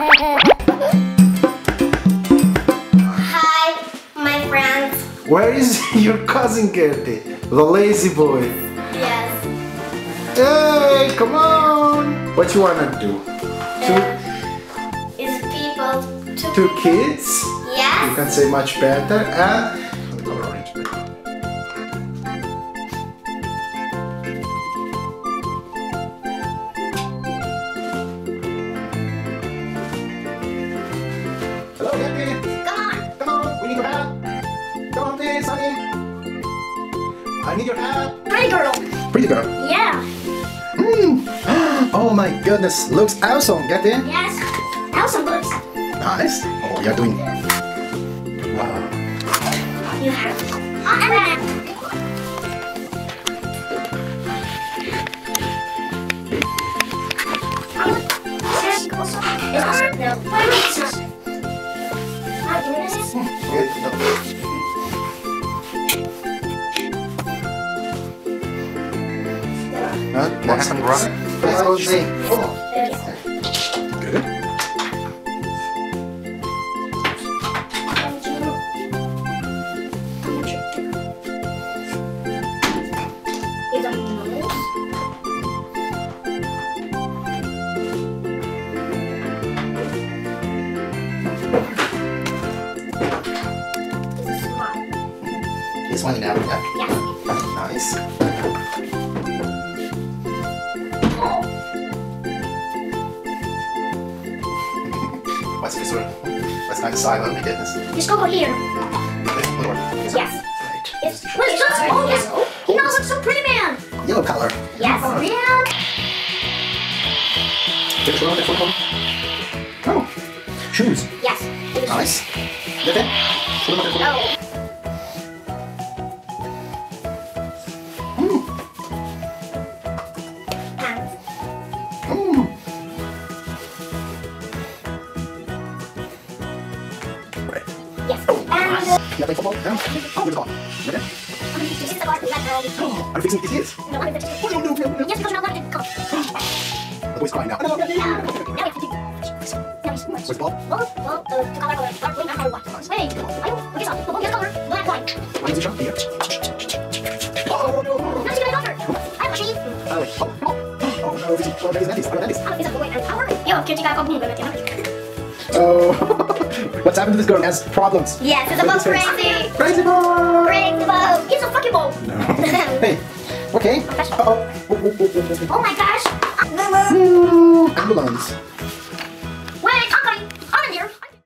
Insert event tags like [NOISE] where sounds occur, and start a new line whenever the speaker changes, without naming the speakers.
Hi, my friends. Where is [LAUGHS] your cousin Gertie? The lazy boy.
Yes.
Hey, come on. What you wanna do? Two
uh, is people two,
two kids?
Yes.
You can say much better. And I need your hat.
Pretty girl.
Pretty girl.
Yeah.
Mm. [GASPS] Oh my goodness, looks awesome. Get in.
Yes. Awesome looks.
Nice. Oh, you're doing. Wow.
You have. Oh, and then. Seriously. It's also. No.
Huh?
What happened, Ron?
Let's go see.
You
good.
Is a nose. Is a smile.
This one now. Yeah.
Yes.
Nice. What's this one? What's kind of silent? My goodness.
Just go here.
Okay, one. Yes.
Yes.
Right.
It's, well, it's just, oh, yes. He now looks so pretty, man.
Yellow color.
Yes, man.
This one, this one, one. Oh. Shoes.
Yes.
Nice. Get it? Put them on the
Oh.
You play football? Yeah. Oh, good ball. Get it?
this is the part that um,
I'm fixing his ears.
no, I'm fixing it.
No, no, no, no, no.
Yes, because now let it go.
The boy's crying now.
Now we have to do. It's
Where's ball?
Well, well, uh, to color, color, dark green, not color white. Wait, I don't, okay, so, the book is color, black, white.
Why is he shot here? Oh, no.
Now see my daughter. I'm machine.
Oh, wait. Oh, oh. Oh, no. This is, oh, that is Nandy's. Oh, Nandy's.
Ah, isa, wait, and power. Yo, kaya chika ako, boom, gano'n yan.
Oh. What's happened to this girl? Has problems.
Yes, it's about crazy.
Crazy!
Break the bow. It's a fucking bow.
No. [LAUGHS] hey. Okay. Uh-oh. Oh, oh, oh, oh, oh.
Oh my gosh.
Hmm, Ambulance.